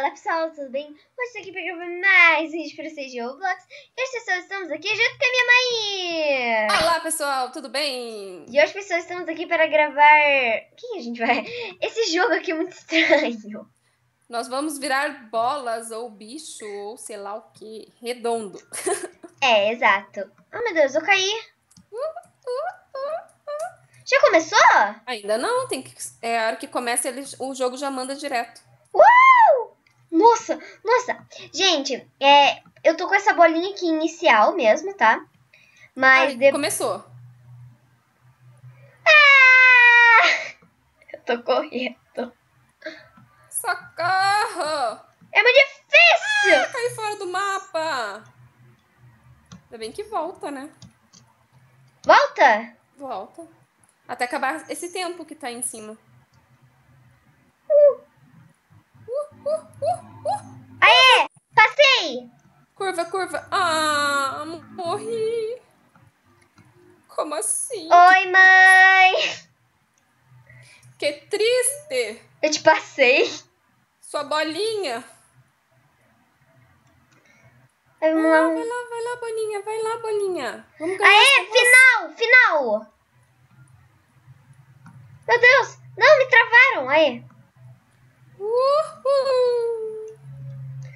Fala pessoal, tudo bem? Hoje estou aqui para gravar mais vídeo para vocês de Roblox. Hoje pessoal, estamos aqui junto com a minha mãe! Olá pessoal, tudo bem? E hoje pessoal, estamos aqui para gravar... O que a gente vai... Esse jogo aqui é muito estranho. Nós vamos virar bolas ou bicho ou sei lá o que, redondo. É, exato. Oh meu Deus, eu caí. Já começou? Ainda não, tem que. É a hora que começa, ele, o jogo já manda direto. Nossa, nossa. Gente, é, eu tô com essa bolinha aqui inicial mesmo, tá? Mas Ai, depois. Começou. Ah! Eu tô correndo. Socorro! É muito difícil! Caí fora do mapa! Ainda bem que volta, né? Volta! Volta. Até acabar esse tempo que tá aí em cima. Aê! Passei! Curva, curva. Ah, morri. Como assim? Oi, mãe! Que triste. Eu te passei. Sua bolinha. Ai, Ah, não. vai lá, vai lá, bolinha, vai lá, bolinha. Vamos ganhar. Aê, final! Final! Meu Deus! Não, me travaram! Aê! Uhul.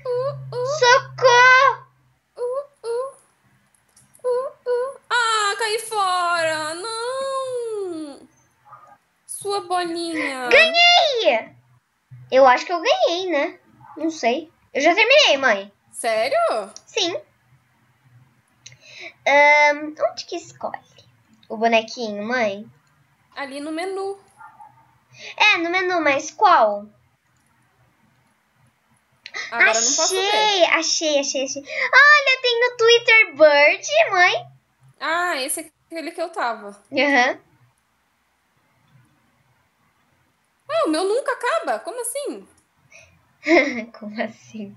Uhul. Socorro! Uh, uh, uh, uh. Caí fora! Não! Sua bolinha! Ganhei! Eu acho que eu ganhei, né? Não sei. Eu já terminei, mãe. Sério? Sim. Ahn, onde que escolhe? O bonequinho, mãe? Ali no menu. É, no menu, mas qual? Agora eu não posso ver. achei, achei, achei, achei. Olha, tem no Twitter Bird, mãe. Ah, esse é aquele que eu tava. Aham. Ah, o meu nunca acaba? Como assim? Como assim?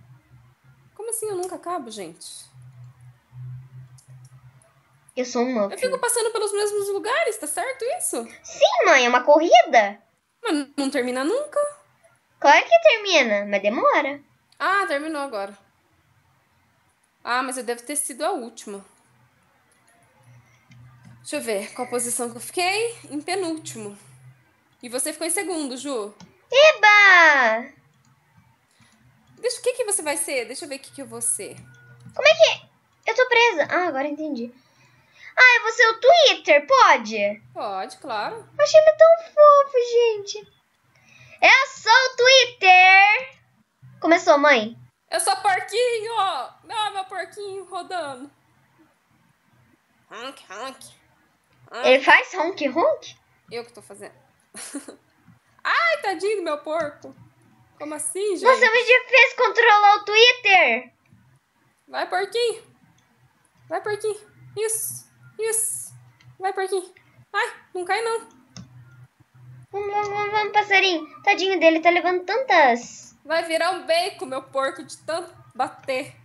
Como assim eu nunca acabo, gente? Eu sou um Eu muffin. fico passando pelos mesmos lugares, tá certo isso? Sim, mãe, é uma corrida. Mas não termina nunca. Claro que termina, mas demora. Ah, terminou agora. Ah, mas eu devo ter sido a última. Deixa eu ver qual posição que eu fiquei. Em penúltimo. E você ficou em segundo, Ju. Eba! Deixa, o que, que você vai ser? Deixa eu ver o que, que eu vou ser. Como é que... Eu tô presa. Ah, agora entendi. Ah, eu vou ser o Twitter, pode? Pode, claro. Achei ele tão fofo, gente. Eu sou o Twitter. Começou, mãe. Eu sou porquinho! Ah, meu porquinho rodando. Honk, honk. Ah, Ele faz honk honk? Eu que tô fazendo. Ai, tadinho do meu porco. Como assim, gente? Nossa, é muito difícil controlar o Twitter. Vai, porquinho. Vai, porquinho. Isso, isso. Vai, porquinho. Ai, não cai não. Vamos, vamos, vamos, vamos, passarinho. Tadinho dele, tá levando tantas... Vai virar um bacon, meu porco, de tanto bater.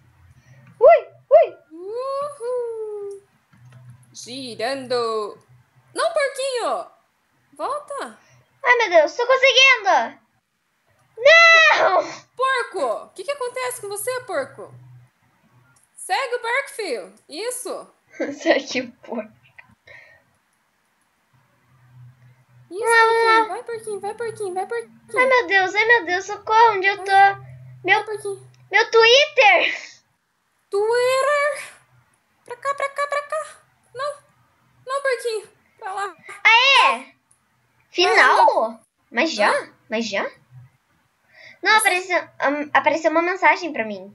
Ui, ui. Uhul. Girando. Não, porquinho. Volta. Ai, meu Deus, tô conseguindo. Não! Porco. O que, que acontece com você, porco? Segue o barco, filho. Isso. Será que porco? Isso, porquinho. Vai, porquinho. Vai, porquinho. Vai, porquinho. Ai, meu Deus, ai, meu Deus, socorro, onde eu tô? Meu, Vai, porquinho. meu Twitter! Twitter. Pra cá, pra cá, pra cá. Não. Não, porquinho. Pra lá. Aê! Final? Mas já? Mas já? Não, apareceu, am- apareceu uma mensagem pra mim.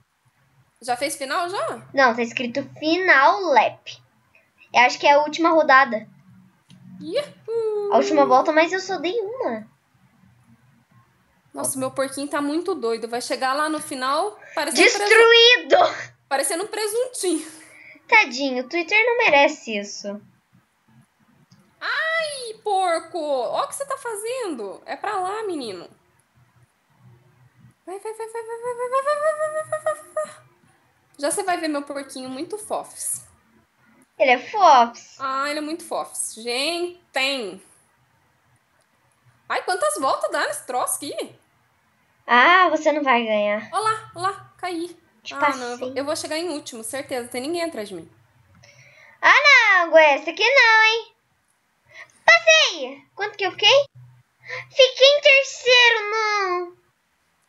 Já fez final, já? Não, tá escrito Final Lap. Eu acho que é a última rodada. Yahoo. A última volta, mas eu só dei uma. Nossa, meu porquinho tá muito doido. Vai chegar lá no final parecendo. Destruído! parecendo um presuntinho. Tadinho, o Twitter não merece isso. Ih, porco! Ó o que você tá fazendo. É pra lá, menino. Vai, vai, vai, vai, vai, vai, vai, vai, vai, vai, vai, vai, vai, vai. Já você vai ver meu porquinho muito fofs. Ele é fofs. Ah, ele é muito fofs. Gente, tem. Ai, quantas voltas dá nesse troço aqui? Ah, você não vai ganhar. Olá, olá, caí. Te Ah, não, eu vou, eu vou chegar em último, certeza. Não tem ninguém atrás de mim. Ah, não, Gwen, essa aqui não, hein? Passei! Quanto que eu fiquei? Fiquei em terceiro, não.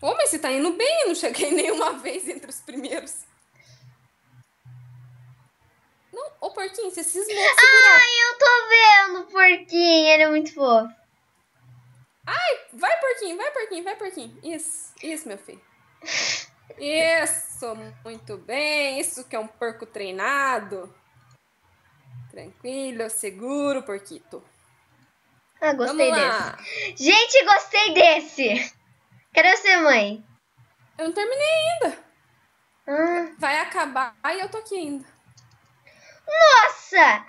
Ô, mas você tá indo bem, eu não cheguei nenhuma vez entre os primeiros. Não, ô porquinho, você cismou de segurar. Ai, eu tô vendo porquinho, ele é muito fofo. Ai, vai porquinho, vai porquinho, vai porquinho. Isso, isso, meu filho. Isso, muito bem. Isso que é um porco treinado. Tranquilo, seguro, porquito. Ah, gostei desse. Gente, gostei desse. Cadê você, mãe? Eu não terminei ainda. Ah, Vai acabar e eu tô aqui ainda. nossa!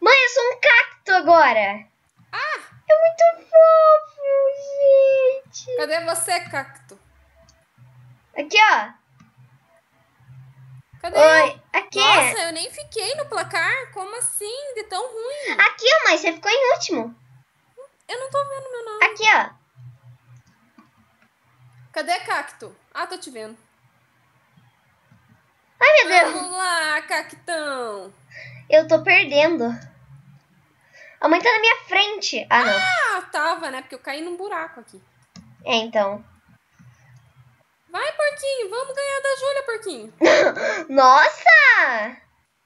Mãe, eu sou um cacto agora. Ah, É muito fofo, gente. cadê você, cacto? Aqui, ó. Cadê? Oi, aqui. Nossa, eu nem fiquei no placar. Como assim? De tão ruim. Aqui, ó, mãe, você ficou em último. Eu não tô vendo meu nome. Aqui, ó. Cadê cacto? Ah, tô te vendo. Ai, meu Deus. Vamos lá, cactão. Eu tô perdendo. A mãe tá na minha frente. Ah, não. Ah, tava, né? Porque eu caí num buraco aqui. É, então. Vai, porquinho. Vamos ganhar da Júlia, porquinho. Nossa!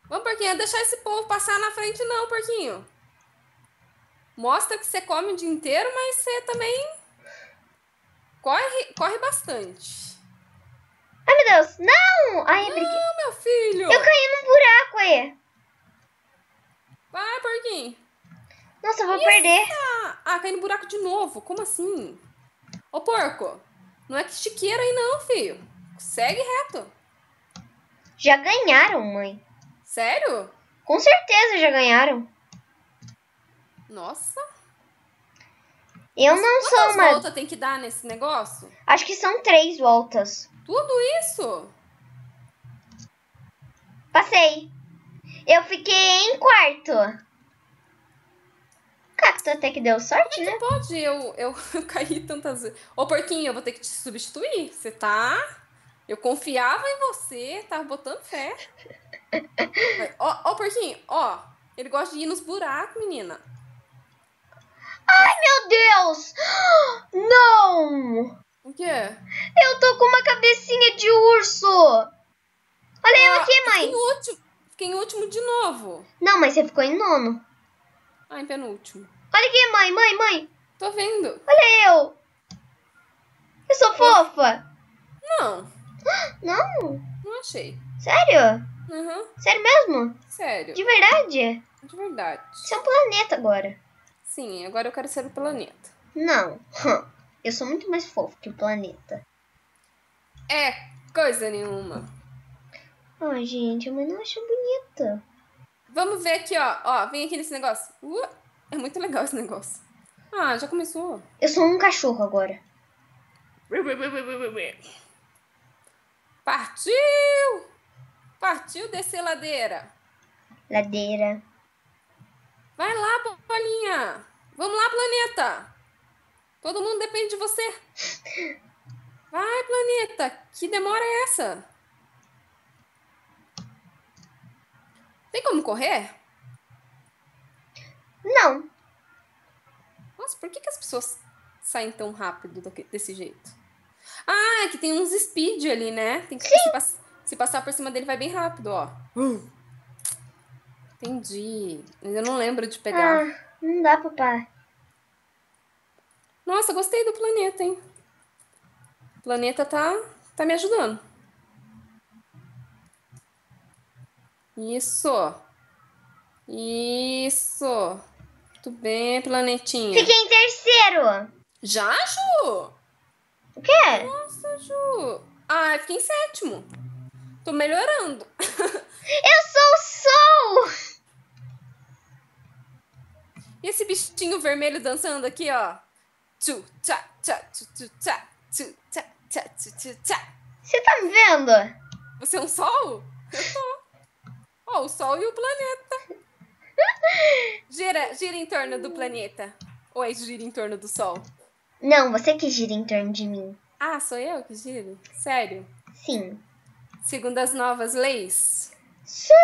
Vamos, porquinho. Deixar esse povo passar na frente, não, porquinho. Mostra que você come o dia inteiro, mas você também corre, corre bastante. Ai, meu Deus. Não! Ai, briguei. Não, meu filho. Eu caí num buraco aí. Vai, porquinho. Nossa, eu vou Isso. perder. Ah, ah, caí no buraco de novo. Como assim? Ô, porco. Não é que chiqueira aí, não, filho. Segue reto. Já ganharam, mãe. Sério? Com certeza já ganharam. Nossa. Eu não sou Quantas uma. voltas tem que dar nesse negócio? Acho que são três voltas. Tudo isso? Passei. Eu fiquei em quarto. Cacto até que deu sorte, né? Pode, eu, eu, eu caí tantas vezes. Ô, porquinho, eu vou ter que te substituir. Você tá. Eu confiava em você, tava botando fé. Ó, ó, porquinho, ó. Ele gosta de ir nos buracos, menina. Ai, meu Deus! Não! O quê? Eu tô com uma cabecinha de urso! Olha eu Ah, aqui, Fiquei mãe! em último. Fiquei em último de novo. Não, mas você ficou em nono. Ah, em penúltimo. Olha aqui, mãe, mãe, mãe! Tô vendo. Olha eu! Eu sou fofa! Não, Não? não achei. Sério? Uhum, Sério mesmo? sério. De verdade? De verdade. Você é um planeta agora. Sim, agora eu quero ser o planeta. Não. Eu sou muito mais fofo que o planeta. É, coisa nenhuma. Ai, gente, a mãe não acha bonita. Vamos ver aqui, ó. Ó, vem aqui nesse negócio. Uh, é muito legal esse negócio. Ah, já começou. Eu sou um cachorro agora. Partiu! Partiu descer ladeira. Ladeira. Vai lá, bolinha. Vamos lá, planeta. Todo mundo depende de você. Vai, planeta. Que demora é essa? Tem como correr? Não. Nossa, por que, que as pessoas saem tão rápido desse jeito? Ah, é que tem uns speed ali, né? Tem que se, pass- se passar por cima dele vai bem rápido, ó. Entendi. Mas eu não lembro de pegar. Ah, não dá, papai. Nossa, gostei do planeta, hein? O planeta tá, tá me ajudando. Isso. Isso. Muito bem, planetinha. Fiquei em terceiro. Já, Ju? O quê? Nossa, Ju. Ah, eu fiquei em sétimo. Tô melhorando. Eu sou o Sol. E esse bichinho vermelho dançando aqui, ó. Tchu, tchá, tchá, tchu, tchu, tchá, tchu, tchá, tchá, tchu, tchu, tchá. Você tá me vendo? Você é um sol? Eu tô. Ó, o sol e o planeta. Gira, gira em torno do planeta. Ou é gira em torno do sol? Não, você que gira em torno de mim. Ah, sou eu que giro? Sério? Sim. Segundo as novas leis? Sim.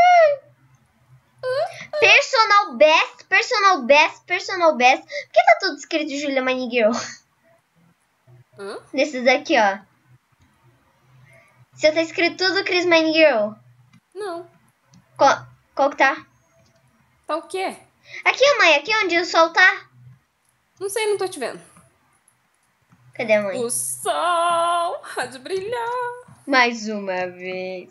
Personal best, personal best, personal best. Por que tá tudo escrito Julia Mine Girl? Nesses daqui, ó. Se tá escrito tudo Chris Mine Girl. Não. Qual, qual que tá? Tá o quê? Aqui, mãe. Aqui onde o sol tá. Não sei, não tô te vendo. Cadê a mãe? O sol há de brilhar. Mais uma vez.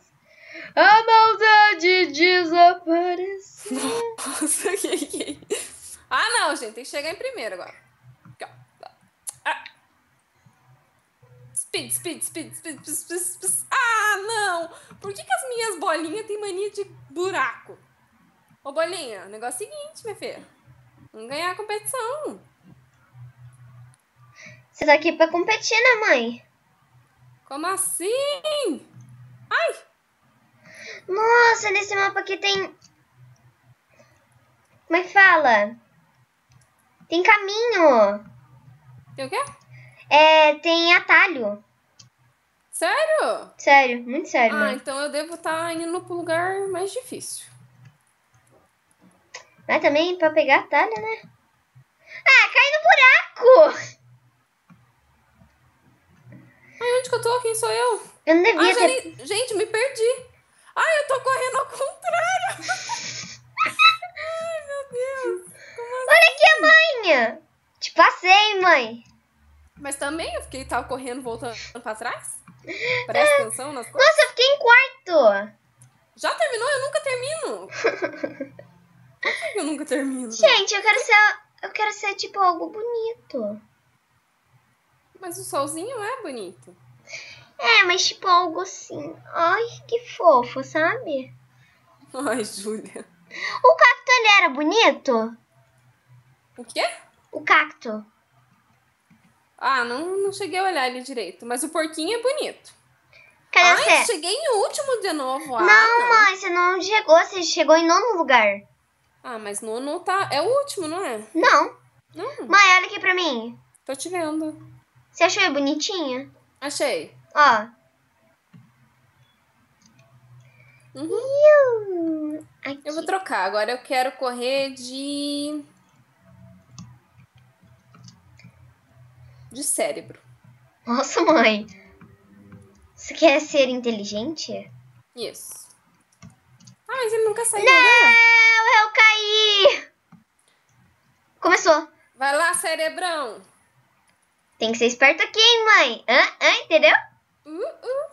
A maldade desapareceu. Nossa, que que... Ah, não, gente. Tem que chegar em primeiro agora. Aqui, ó. Ah. Speed, speed, speed, speed, speed, speed, speed. Ah, não! Por que, que as minhas bolinhas têm mania de buraco? Ô, bolinha, o negócio é o seguinte, minha filha. Vamos ganhar a competição. Você tá aqui pra competir, né, mãe? Como assim? Ai! Nossa, nesse mapa aqui tem. Como é que fala? Tem caminho. Tem o quê? É, tem atalho. Sério? Sério, muito sério, Ah, mãe. então eu devo estar indo pro lugar mais difícil. Mas também pra pegar atalho, né? Ah, cai no buraco! Ai, onde que eu tô? Quem sou eu? Eu não Ah, devia já ter. Gente, me perdi. Ai, eu tô correndo ao contrário. Ai, meu Deus. Assim? Olha aqui a mãe! Te passei, mãe. Mas também eu fiquei tava correndo, voltando pra trás? Presta atenção nas coisas. Nossa, eu fiquei em quarto. Já terminou? Eu nunca termino. Por que eu nunca termino? Gente, eu quero ser. Eu quero ser tipo algo bonito. Mas o solzinho é bonito. É, mas tipo algo assim. Ai, que fofo, sabe? Ai, Júlia. O cacto ele era bonito? O quê? O cacto. Ah, não, não cheguei a olhar ele direito. Mas o porquinho é bonito. Cadê Ai, você? cheguei em último de novo. Ah, não, mãe, você não chegou, você chegou em nono lugar. Ah, mas nono tá... É o último, não é? Não. Não, Mãe, olha aqui pra mim. tô te vendo. Você achou ele bonitinha? Achei. Ó. Uhum. Eu vou trocar. Agora eu quero correr de... De cérebro. Nossa, mãe. Você quer ser inteligente? Isso. Ah, mas ele nunca saiu lugar. Não, eu caí. Começou. Vai lá, cerebrão. Tem que ser esperto aqui, hein, mãe? Hã? Hã? Entendeu? Uh, uh.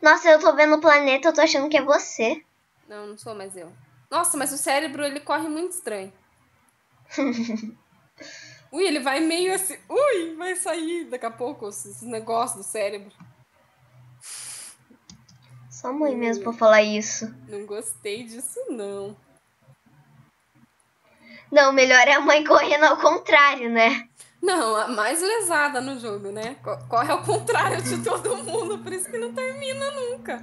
Nossa, eu tô vendo o planeta, eu tô achando que é você. Não, não sou mais eu. Nossa, mas o cérebro, ele corre muito estranho. Ui, ele vai meio assim... Ui, vai sair daqui a pouco esses negócios do cérebro. Só mãe mesmo pra falar isso. Não gostei disso, não. Não, melhor é a mãe correndo ao contrário, né? Não, a mais lesada no jogo, né? Co- Corre ao contrário de todo mundo, por isso que não termina nunca.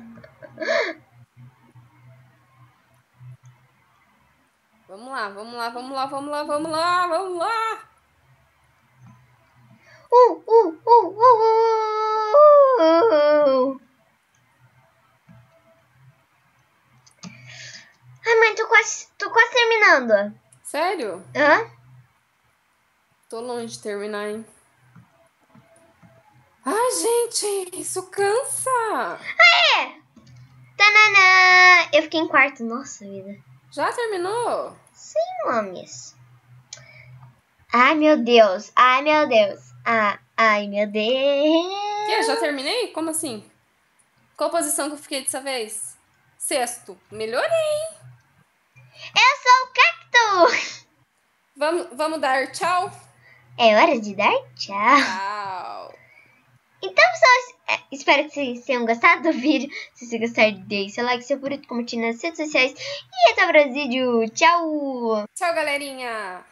Vamos lá, vamos lá, vamos lá, vamos lá, vamos lá, vamos lá. Uh, uh, uh. Ai, mãe, tô quase, tô quase terminando. Sério? Hã? Tô longe de terminar, hein? Ai, gente, isso cansa. É! Tananã! Eu fiquei em quarto. Nossa vida. Já terminou? Sim, mames. Ai, meu Deus. Ai, meu Deus. Ah, ai, meu Deus. Que? Já terminei? Como assim? Qual posição que eu fiquei dessa vez? Sexto. Melhorei. Eu sou o cacto. Vamos, vamos dar tchau? É hora de dar tchau. Tchau. Então, pessoal, é, espero que vocês tenham gostado do vídeo. Se você gostar, deixe seu like, seu favorito, compartilhe nas redes sociais. E até o próximo vídeo. Tchau! Tchau, galerinha.